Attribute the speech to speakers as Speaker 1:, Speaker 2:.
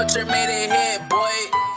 Speaker 1: Culture made it hit, boy.